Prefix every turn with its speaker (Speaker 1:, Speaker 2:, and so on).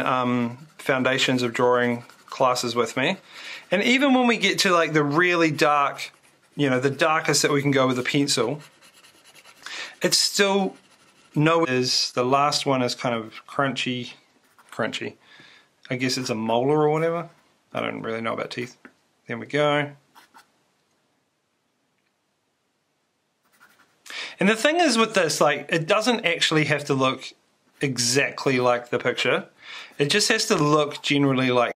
Speaker 1: um, foundations of drawing classes with me. And even when we get to like the really dark, you know, the darkest that we can go with a pencil, it's still no is the last one is kind of crunchy, crunchy. I guess it's a molar or whatever. I don't really know about teeth. There we go. And the thing is with this, like, it doesn't actually have to look exactly like the picture. It just has to look generally like